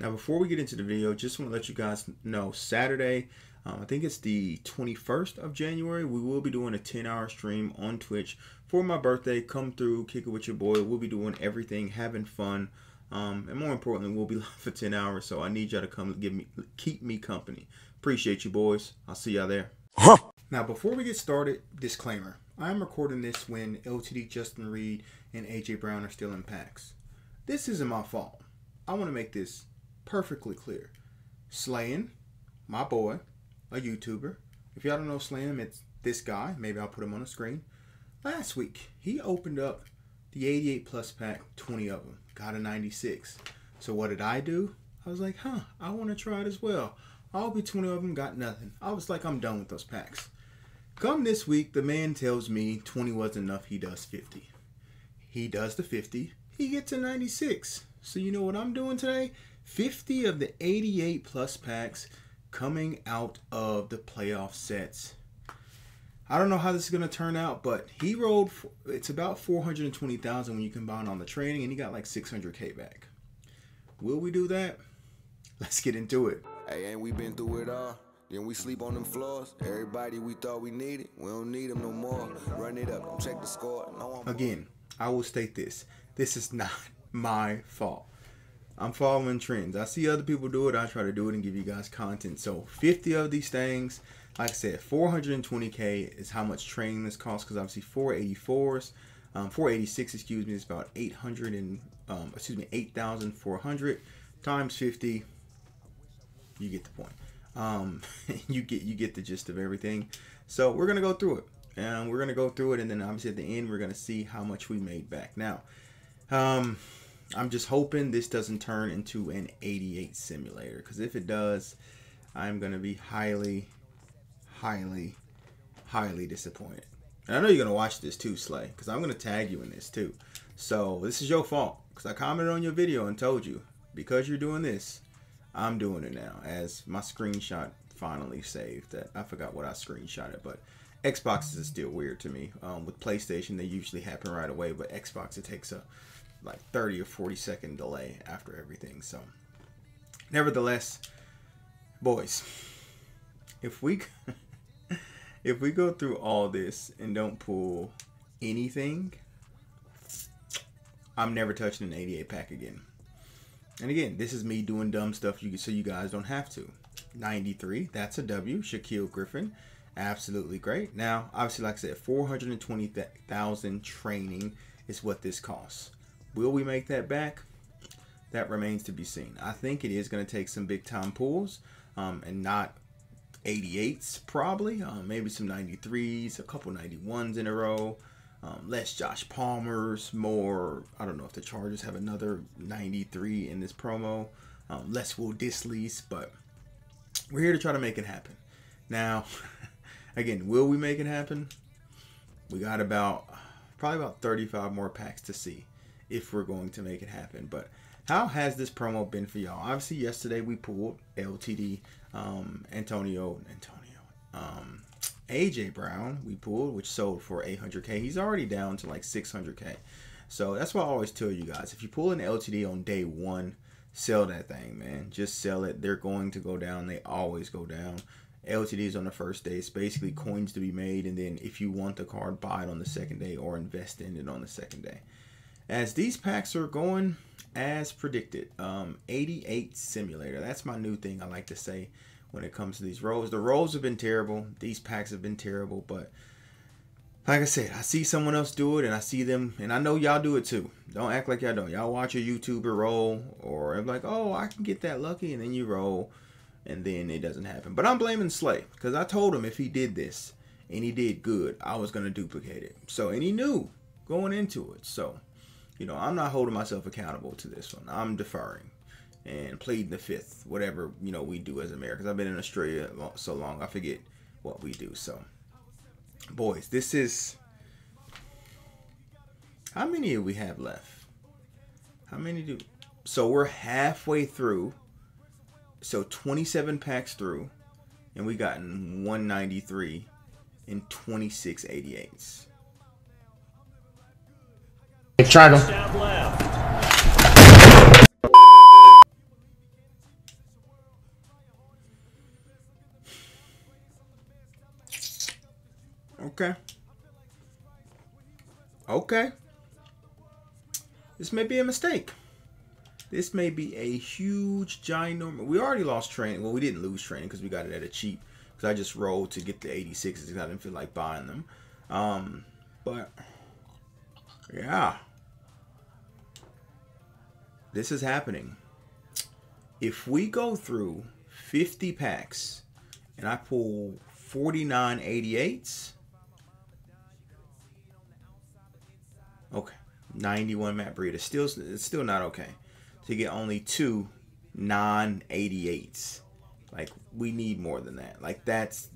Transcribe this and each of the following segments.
Now, before we get into the video, just want to let you guys know Saturday, um, I think it's the 21st of January, we will be doing a 10 hour stream on Twitch for my birthday. Come through, kick it with your boy. We'll be doing everything, having fun. Um, and more importantly, we'll be live for 10 hours. So I need y'all to come give me, keep me company. Appreciate you, boys. I'll see y'all there. Huh. Now, before we get started, disclaimer. I am recording this when LTD, Justin Reid, and AJ Brown are still in packs. This isn't my fault. I want to make this perfectly clear. SlayiN, my boy, a YouTuber. If y'all don't know SlayiN, it's this guy. Maybe I'll put him on the screen. Last week, he opened up the 88 plus pack, 20 of them. Got a 96. So what did I do? I was like, huh, I want to try it as well. All be 20 of them, got nothing. I was like, I'm done with those packs. Come this week, the man tells me 20 wasn't enough, he does 50. He does the 50, he gets a 96. So you know what I'm doing today? 50 of the 88 plus packs coming out of the playoff sets. I don't know how this is going to turn out, but he rolled, it's about 420,000 when you combine on the training, and he got like 600K back. Will we do that? Let's get into it. Hey, ain't we been through it all? Then we sleep on them floors. Everybody we thought we needed, we don't need them no more. Run it up, check the score. No, Again, I will state this. This is not my fault. I'm following trends. I see other people do it. I try to do it and give you guys content. So 50 of these things, like I said, 420k is how much training this costs because obviously 484s, um, 486, excuse me, is about 800 and um, excuse me 8,400 times 50. You get the point. Um, you get you get the gist of everything. So we're gonna go through it, and we're gonna go through it, and then obviously at the end we're gonna see how much we made back. Now, um, I'm just hoping this doesn't turn into an 88 simulator because if it does, I'm going to be highly, highly, highly disappointed. And I know you're going to watch this too, Slay, because I'm going to tag you in this too. So this is your fault because I commented on your video and told you because you're doing this, I'm doing it now as my screenshot finally saved. That I forgot what I screenshotted, but Xbox is still weird to me. Um, with PlayStation, they usually happen right away, but Xbox it takes a like 30 or 40 second delay after everything. So, nevertheless, boys, if we if we go through all this and don't pull anything, I'm never touching an 88 pack again. And again, this is me doing dumb stuff you so you guys don't have to. 93, that's a W. Shaquill Griffin, absolutely great. Now, obviously, like I said, 420,000 training is what this costs. Will we make that back? That remains to be seen. I think it is going to take some big time pulls um, and not 88s probably. Um, maybe some 93s, a couple 91s in a row. Um, less Josh Palmer's, more. I don't know if the Chargers have another 93 in this promo. Um, less Will Dissly's, but we're here to try to make it happen. Now, again, will we make it happen? We got about probably about 35 more packs to see if we're going to make it happen. But how has this promo been for y'all? Obviously, yesterday we pulled LTD, um, Antonio, Antonio, um, AJ Brown. We pulled, which sold for 800k. He's already down to like 600k. So that's why I always tell you guys: if you pull an LTD on day one, sell that thing, man. Just sell it. They're going to go down. They always go down. LTDs on the first day. It's basically coins to be made, and then if you want the card, buy it on the second day or invest in it on the second day as these packs are going as predicted. Um, 88 simulator. That's my new thing I like to say when it comes to these rolls. The rolls have been terrible. These packs have been terrible, but like I said, I see someone else do it and I see them and I know y'all do it too. Don't act like y'all don't. Y'all watch a YouTuber roll or I'm like, oh, I can get that lucky and then you roll and then it doesn't happen. But I'm blaming Slay because I told him if he did this and he did good, I was going to duplicate it. So, and he knew going into it. So, you know, I'm not holding myself accountable to this one. I'm deferring and pleading the fifth, whatever, you know, we do as Americans. I've been in Australia so long, I forget what we do. So, boys, this is. How many do we have left? How many do. So, we're halfway through. So, 27 packs through. And we gotten 193 in 2688s. Tried him. Okay. Okay. This may be a mistake. This may be a huge, ginormous. We already lost training. Well, we didn't lose training because we got it at a cheap. Because I just rolled to get the 86s because I didn't feel like buying them. Um, but, yeah. This is happening. If we go through 50 packs and I pull 49 88s, okay, 91 Matt Breida. Still, it's still not okay to get only two non 88s. Like we need more than that. Like that's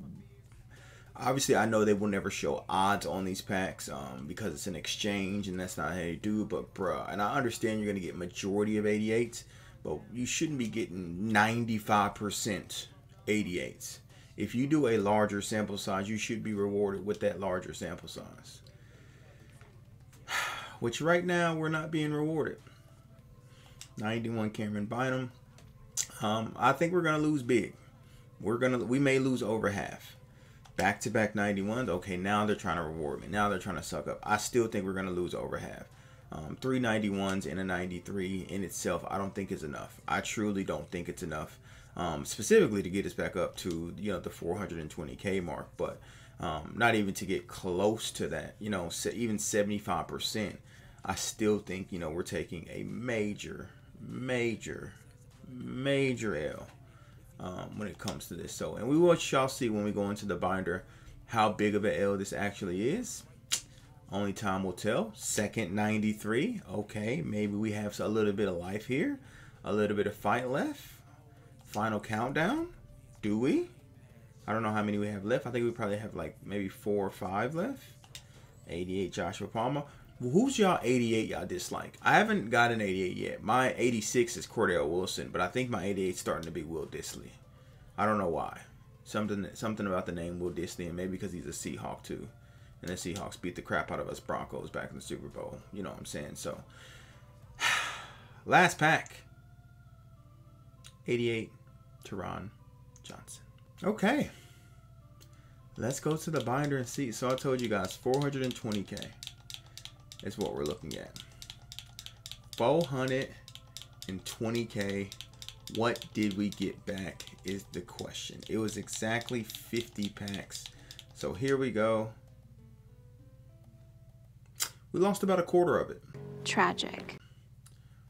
obviously I know they will never show odds on these packs um, because it's an exchange and that's not how they do. But bruh, and I understand you're gonna get majority of 88s, but you shouldn't be getting 95% 88s. If you do a larger sample size, you should be rewarded with that larger sample size. Which right now we're not being rewarded. 91 Camryn Bynum. Um, I think we're gonna lose big. We're gonna we may lose over half. Back to back 91s. Okay, now they're trying to reward me. Now they're trying to suck up. I still think we're gonna lose over half. Um, three 91s and a 93 in itself, I don't think is enough. I truly don't think it's enough, um, specifically to get us back up to you know the 420k mark, but um, not even to get close to that. You know, even 75 percent. I still think you know we're taking a major major, major L um, when it comes to this. So, and we will shall see when we go into the binder how big of an L this actually is. Only time will tell. Second 93. Okay, maybe we have a little bit of life here. A little bit of fight left. Final countdown. Do we? I don't know how many we have left. I think we probably have like maybe four or five left. 88 Joshua Palmer who's y'all 88 y'all dislike? I haven't got an 88 yet. My 86 is Cordell Wilson, but I think my 88 is starting to be Will Dissly. I don't know why. Something something about the name Will Dissly, and maybe because he's a Seahawk too. And the Seahawks beat the crap out of us Broncos back in the Super Bowl. You know what I'm saying? So, last pack 88, Taron Johnson. Okay. Let's go to the binder and see. So I told you guys 420k is what we're looking at. 420k. What did we get back is the question. It was exactly 50 packs. So here we go. We lost about a quarter of it. Tragic.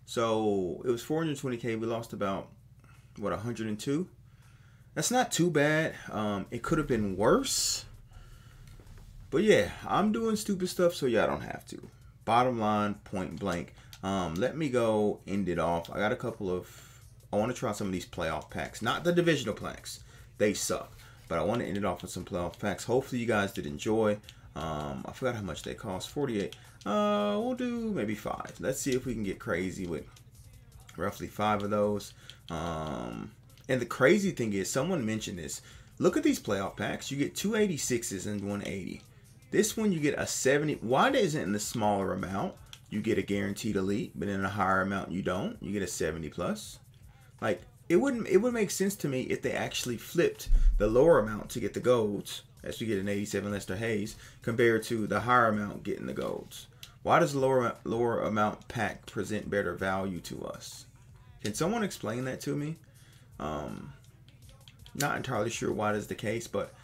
So it was 420k. We lost about what 102. That's not too bad. Um, it could have been worse. But yeah, I'm doing stupid stuff so y'all don't have to bottom line, point blank. Um, let me go end it off. I got a couple of. I want to try some of these playoff packs, not the divisional packs. They suck, but I want to end it off with some playoff packs. Hopefully, you guys did enjoy. Um, I forgot how much they cost. 48. Uh, we'll do maybe five. Let's see if we can get crazy with roughly five of those. Um, and the crazy thing is, someone mentioned this. Look at these playoff packs. You get two 86s and 180. This one you get a 70. Why isn't in the smaller amount? You get a guaranteed elite, but in a higher amount you don't. You get a 70 plus. Like it wouldn't it would make sense to me if they actually flipped the lower amount to get the golds, as you get an 87 Lester Hayes, compared to the higher amount getting the golds. Why does the lower lower amount pack present better value to us? Can someone explain that to me? Um, not entirely sure why that's the case, but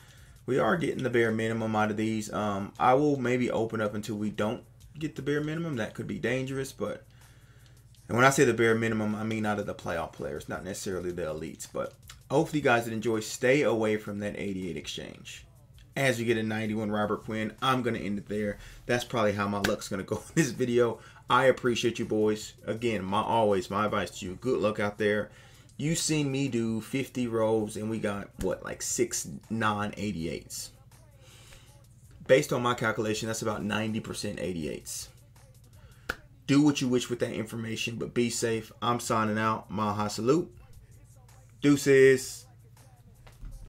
we are getting the bare minimum out of these. Um, I will maybe open up until we don't get the bare minimum. That could be dangerous, but and when I say the bare minimum, I mean out of the playoff players, not necessarily the elites. But hopefully, you guys that enjoy, stay away from that 88 exchange. As you get a 91 Robert Quinn, I'm gonna end it there. That's probably how my luck's gonna go in this video. I appreciate you boys. Again, my always my advice to you: good luck out there you seen me do 50 rows and we got what like six non 88s based on my calculation that's about 90% 88s do what you wish with that information but be safe. I'm signing out. Maha salute. Deuces